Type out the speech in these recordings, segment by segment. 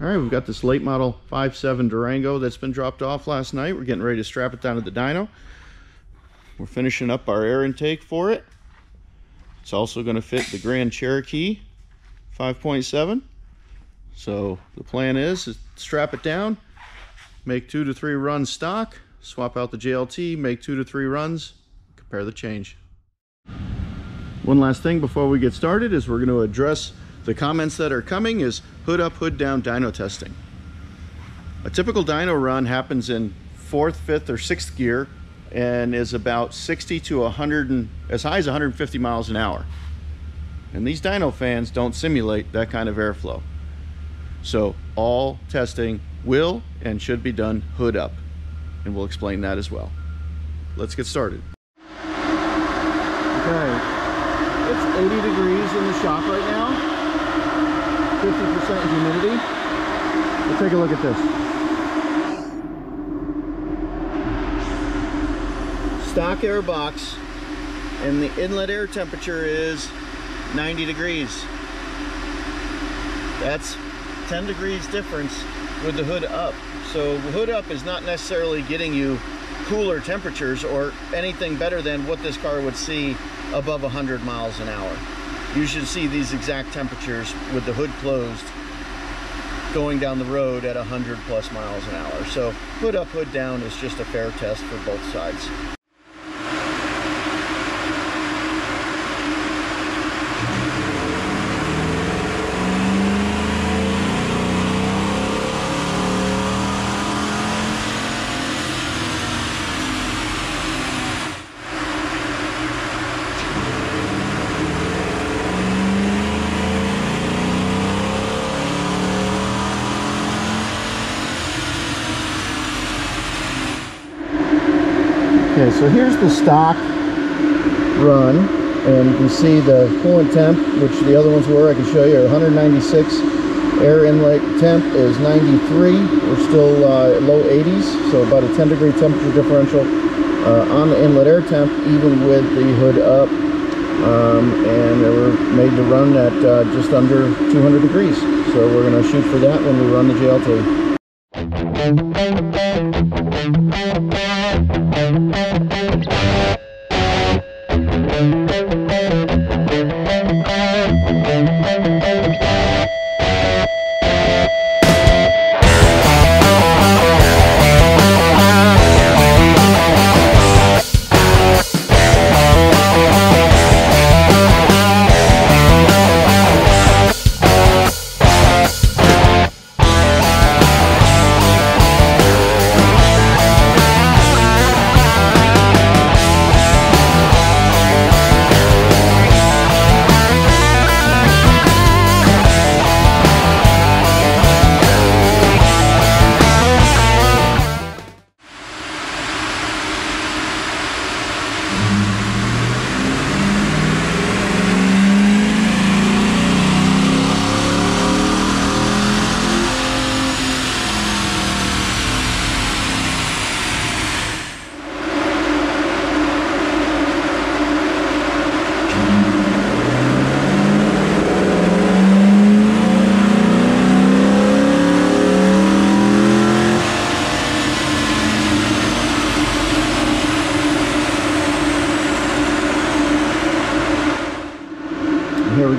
All right, we've got this late model 5.7 Durango that's been dropped off last night. We're getting ready to strap it down to the dyno. We're finishing up our air intake for it. It's also going to fit the Grand Cherokee 5.7. So the plan is to strap it down, make two to three runs stock, swap out the JLT, make two to three runs, compare the change. One last thing before we get started is we're going to address the comments that are coming is hood up, hood down dyno testing. A typical dyno run happens in fourth, fifth, or sixth gear and is about 60 to 100 and as high as 150 miles an hour. And these dyno fans don't simulate that kind of airflow. So all testing will and should be done hood up. And we'll explain that as well. Let's get started. Okay, it's 80 degrees in the shop right now. 50% humidity. We'll take a look at this. Stock air box and the inlet air temperature is 90 degrees. That's 10 degrees difference with the hood up. So hood up is not necessarily getting you cooler temperatures or anything better than what this car would see above 100 miles an hour you should see these exact temperatures with the hood closed going down the road at 100 plus miles an hour. So hood up, hood down is just a fair test for both sides. Okay, so here's the stock run, and you can see the coolant temp, which the other ones were, I can show you, 196. Air inlet temp is 93. We're still uh, low 80s, so about a 10 degree temperature differential uh, on the inlet air temp, even with the hood up. Um, and they were made to run at uh, just under 200 degrees. So we're going to shoot for that when we run the JLT.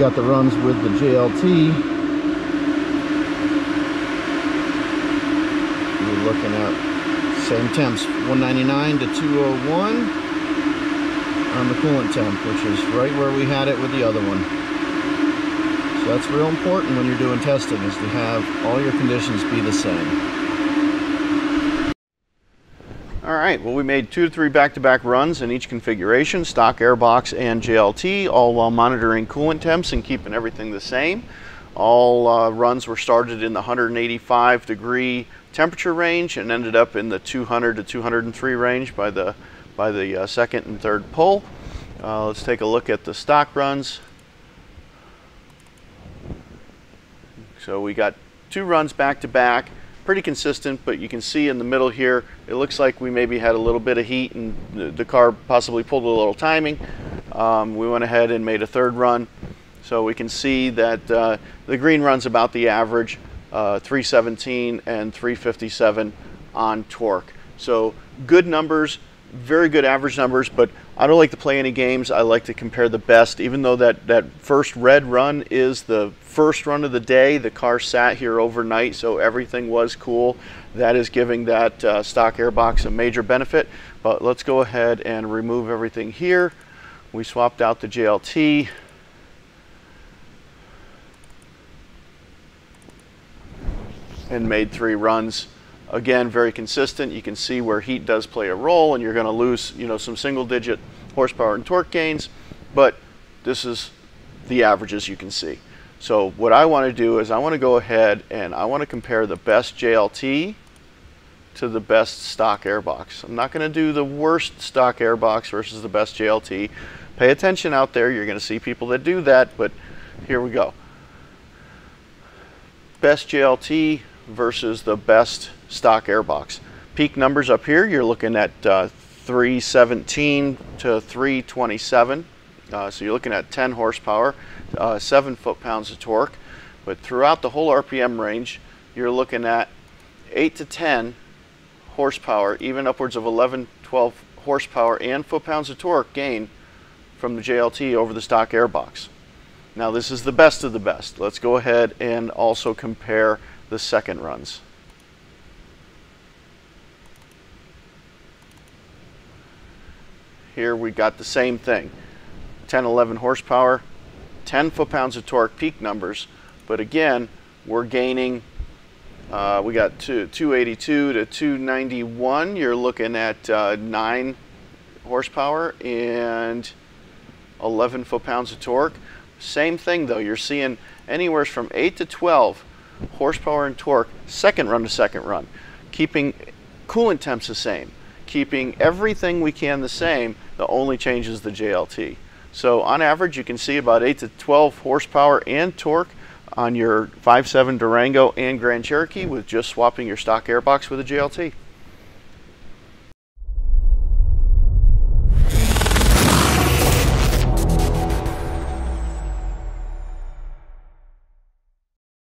Got the runs with the JLT. We're looking at same temps, 199 to 201 on the coolant temp, which is right where we had it with the other one. So that's real important when you're doing testing is to have all your conditions be the same. All right, well we made two to three back-to-back -back runs in each configuration, stock airbox and JLT, all while monitoring coolant temps and keeping everything the same. All uh, runs were started in the 185 degree temperature range and ended up in the 200 to 203 range by the, by the uh, second and third pull. Uh, let's take a look at the stock runs. So we got two runs back to back pretty consistent, but you can see in the middle here, it looks like we maybe had a little bit of heat and the, car possibly pulled a little timing. Um, we went ahead and made a third run. So we can see that uh, the green run's about the average. uh, 317 and 357 on torque. So good numbers, very good average numbers, but I don't like to play any games. I like to compare the best, even though that, that first red run is the first run of the day. The car sat here overnight, so everything was cool. That is giving that uh, stock airbox a major benefit. But let's go ahead and remove everything here. We swapped out the JLT. and made three runs. Again, very consistent. You can see where heat does play a role and you're going to lose, you know, some single digit horsepower and torque gains, but this is the averages you can see. So what I want to do is I want to go ahead and I want to compare the best JLT to the best stock airbox. I'm not going to do the worst stock airbox versus the best JLT. Pay attention out there. You're going to see people that do that, but here we go. Best JLT versus the best stock airbox. Peak numbers up here, you're looking at uh, 317 to 327. Uh, so you're looking at 10 horsepower, uh, 7 foot-pounds of torque. But throughout the whole RPM range, you're looking at 8 to 10 horsepower, even upwards of 11, 12 horsepower and foot-pounds of torque gain from the JLT over the stock airbox. Now this is the best of the best. Let's go ahead and also compare the second runs. Here we got the same thing. 10, 11 horsepower, 10 foot-pounds of torque peak numbers, but again, we're gaining, uh, we got two, 282 to 291. You're looking at uh, 9 horsepower and 11 foot-pounds of torque. Same thing though, you're seeing anywhere from 8 to 12 horsepower and torque, second run to second run, keeping coolant temps the same, keeping everything we can the same, the only change is the JLT. So on average, you can see about 8 to 12 horsepower and torque on your 5.7 Durango and Grand Cherokee with just swapping your stock airbox with a JLT.